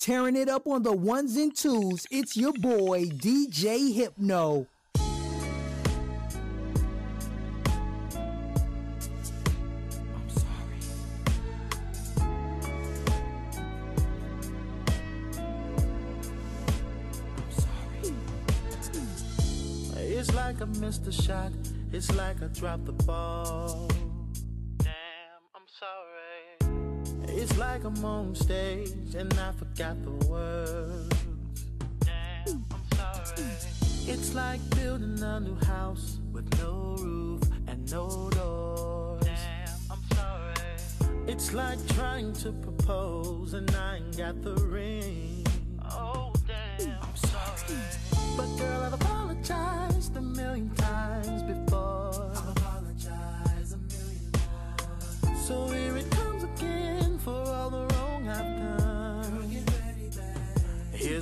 Tearing it up on the ones and twos, it's your boy, DJ Hypno. It's like I missed a shot. It's like I dropped the ball. It's like I'm on stage and I forgot the words. Damn, I'm sorry. It's like building a new house with no roof and no doors. Damn, I'm sorry. It's like trying to propose and I ain't got the ring. Oh, damn, I'm sorry. But girl, I've apologized a million times before. I've apologized a million more. So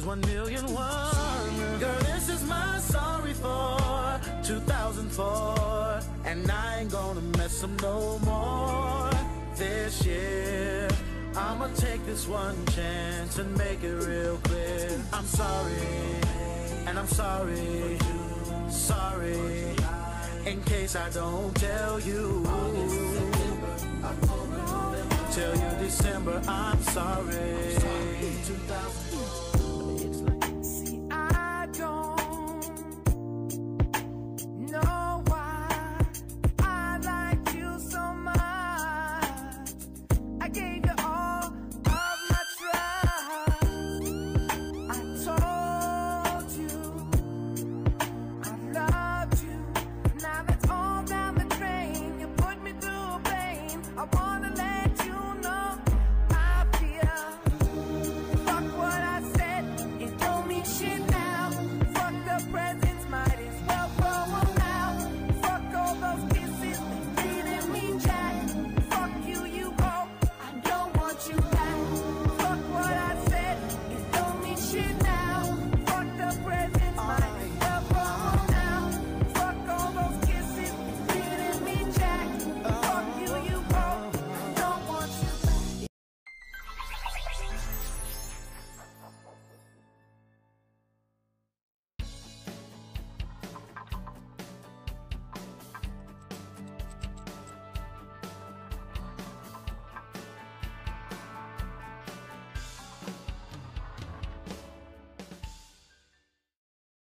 one million one. Girl, this is my sorry for 2004. And I ain't gonna mess up no more this year. I'ma take this one chance and make it real clear. I'm sorry, and I'm sorry, sorry. In case I don't tell you, tell you December, I'm sorry.